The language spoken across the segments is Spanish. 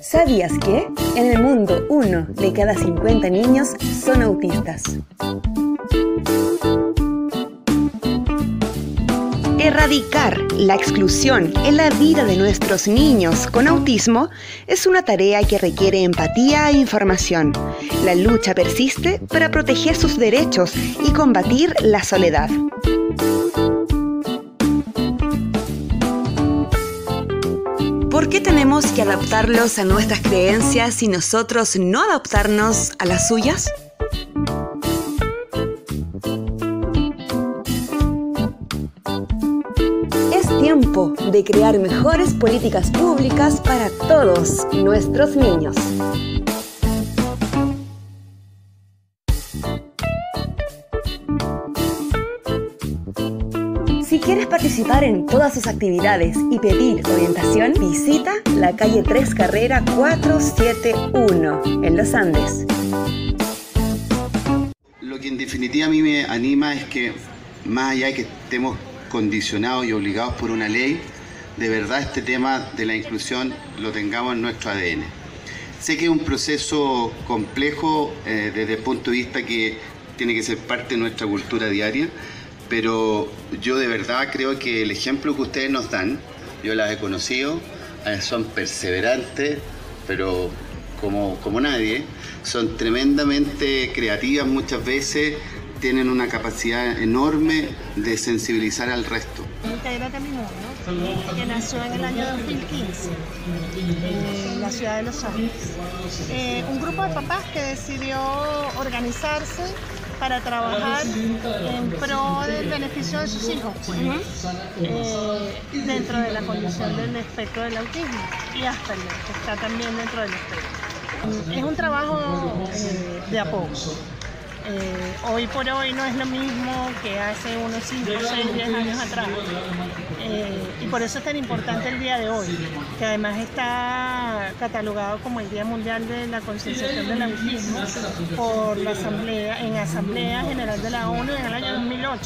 ¿Sabías que? En el mundo, uno de cada 50 niños son autistas. Erradicar la exclusión en la vida de nuestros niños con autismo es una tarea que requiere empatía e información. La lucha persiste para proteger sus derechos y combatir la soledad. ¿Por qué tenemos que adaptarlos a nuestras creencias y nosotros no adaptarnos a las suyas? Es tiempo de crear mejores políticas públicas para todos nuestros niños. Quieres participar en todas sus actividades y pedir orientación, visita la calle 3 Carrera 471 en Los Andes. Lo que en definitiva a mí me anima es que más allá de que estemos condicionados y obligados por una ley, de verdad este tema de la inclusión lo tengamos en nuestro ADN. Sé que es un proceso complejo eh, desde el punto de vista que tiene que ser parte de nuestra cultura diaria, pero yo de verdad creo que el ejemplo que ustedes nos dan, yo las he conocido, eh, son perseverantes, pero como, como nadie, son tremendamente creativas muchas veces, tienen una capacidad enorme de sensibilizar al resto. Que nació en el año 2015 en la ciudad de Los Ángeles. Eh, un grupo de papás que decidió organizarse para trabajar en pro del beneficio de sus hijos, pues, eh, dentro de la condición del espectro del autismo y hasta que está también dentro del espectro. Es un trabajo eh, de a poco. Eh, hoy por hoy no es lo mismo que hace unos 5, 6, 10 años atrás. Eh, y por eso es tan importante el día de hoy, que además está catalogado como el Día Mundial de la Concienciación del Autismo por la Asamblea, en Asamblea General de la ONU en el año 2008.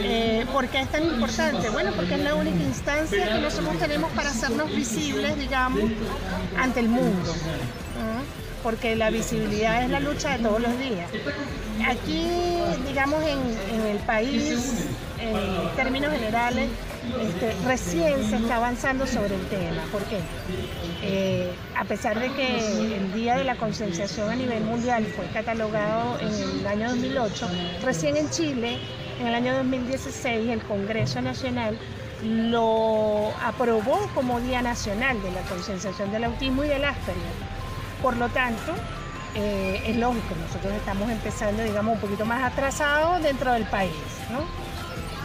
Eh, ¿Por qué es tan importante? Bueno, porque es la única instancia que nosotros tenemos para hacernos visibles, digamos, ante el mundo. Porque la visibilidad es la lucha de todos los días. Aquí, digamos, en, en el país, en términos generales, este, recién se está avanzando sobre el tema. ¿Por qué? Eh, a pesar de que el Día de la Concienciación a nivel mundial fue catalogado en el año 2008, recién en Chile, en el año 2016, el Congreso Nacional lo aprobó como Día Nacional de la Concienciación del Autismo y del Asperger. Por lo tanto, eh, es lógico, nosotros estamos empezando, digamos, un poquito más atrasados dentro del país, ¿no?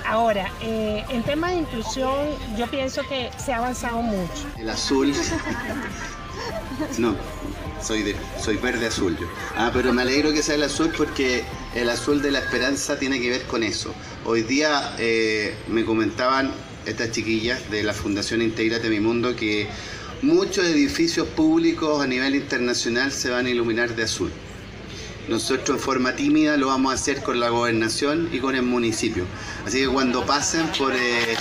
Ahora, eh, en tema de inclusión, yo pienso que se ha avanzado mucho. El azul. No, soy, soy verde azul yo. Ah, pero me alegro que sea el azul porque el azul de la esperanza tiene que ver con eso. Hoy día eh, me comentaban estas chiquillas de la Fundación Integrate Mi Mundo que muchos edificios públicos a nivel internacional se van a iluminar de azul. Nosotros en forma tímida lo vamos a hacer con la gobernación y con el municipio. Así que cuando pasen por eh,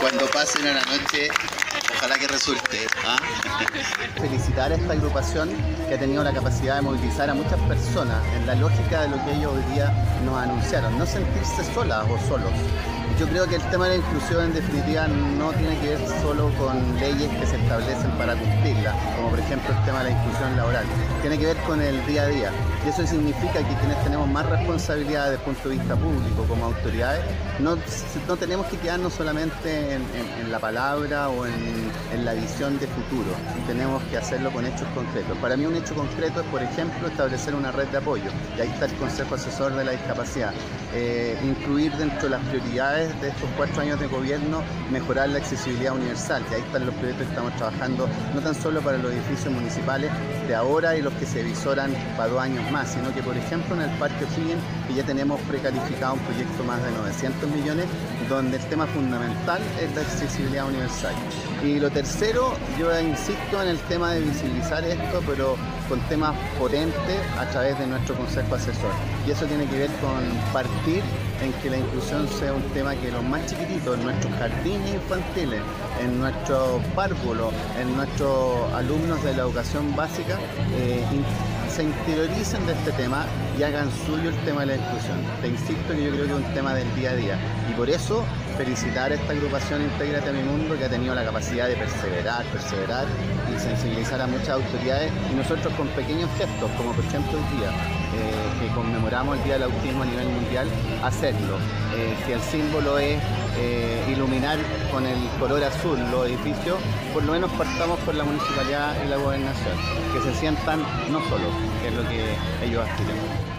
cuando pasen a la noche, ojalá que resulte. ¿ah? Felicitar a esta agrupación que ha tenido la capacidad de movilizar a muchas personas en la lógica de lo que ellos hoy día nos anunciaron, no sentirse solas o solos. Yo creo que el tema de la inclusión en definitiva no tiene que ver solo con leyes que se establecen para cumplirla, como por ejemplo el tema de la inclusión laboral. Tiene que ver con el día a día. Y eso significa que quienes tenemos más responsabilidad desde el punto de vista público como autoridades, no, no tenemos que quedarnos solamente en, la palabra o en, en la visión de futuro. Tenemos que hacerlo con hechos concretos. Para mí un hecho concreto es, por ejemplo, establecer una red de apoyo. Y ahí está el Consejo Asesor de la Discapacidad. Eh, incluir dentro de las prioridades de estos cuatro años de gobierno, mejorar la accesibilidad universal. Y ahí están los proyectos que estamos trabajando, no tan solo para los edificios municipales de ahora y los que se visoran para dos años más, sino que, por ejemplo, en el Parque O'Higgins, que ya tenemos precalificado un proyecto más de 900 millones, donde el tema fundamental es la accesibilidad universal. Y lo tercero, yo insisto en el tema de visibilizar esto, pero con temas potentes a través de nuestro Consejo Asesor. Y eso tiene que ver con partir en que la inclusión sea un tema que los más chiquititos, en nuestros jardines infantiles, en nuestros párvulos, en nuestros alumnos de la educación básica, eh, se interioricen de este tema y hagan suyo el tema de la inclusión. Te insisto que yo creo que es un tema del día a día y por eso felicitar a esta agrupación Intégrate a mi mundo que ha tenido la capacidad de perseverar, perseverar sensibilizar a muchas autoridades y nosotros con pequeños gestos, como por ejemplo hoy día, eh, que conmemoramos el Día del Autismo a nivel mundial, hacerlo. Eh, si el símbolo es eh, iluminar con el color azul los edificios, por lo menos partamos por la municipalidad y la gobernación, que se sientan no solos, que es lo que ellos aspiran.